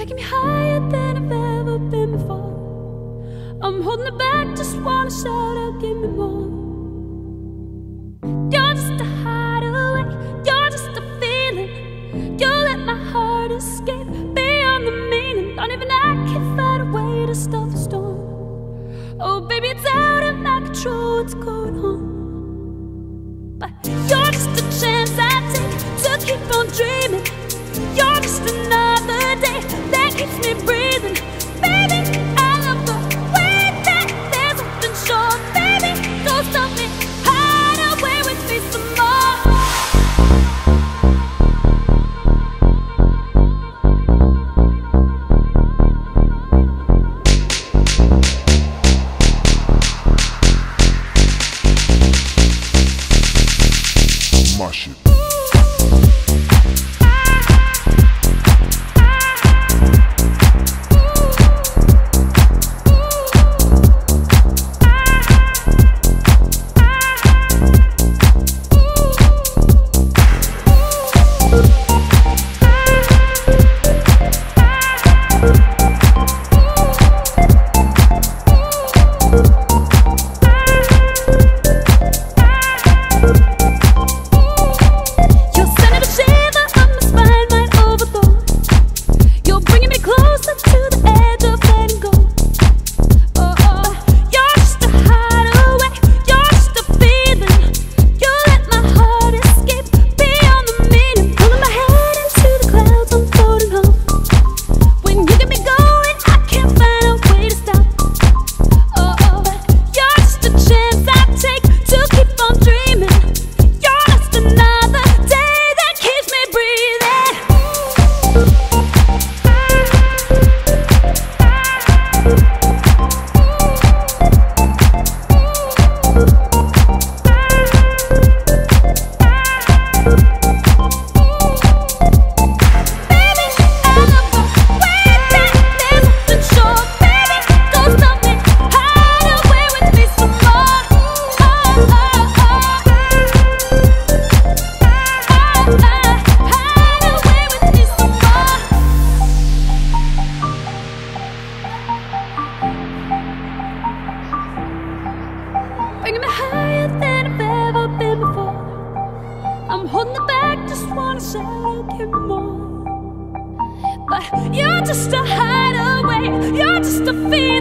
taking me higher than I've ever been before. I'm holding it back, just wanna shout out, give me more. You're just a hideaway, you're just a feeling. You let my heart escape beyond the meaning. Don't even I can find a way to stop the storm. Oh, baby, it's out of my control, what's going Thank But you're just a hideaway, you're just a feeling.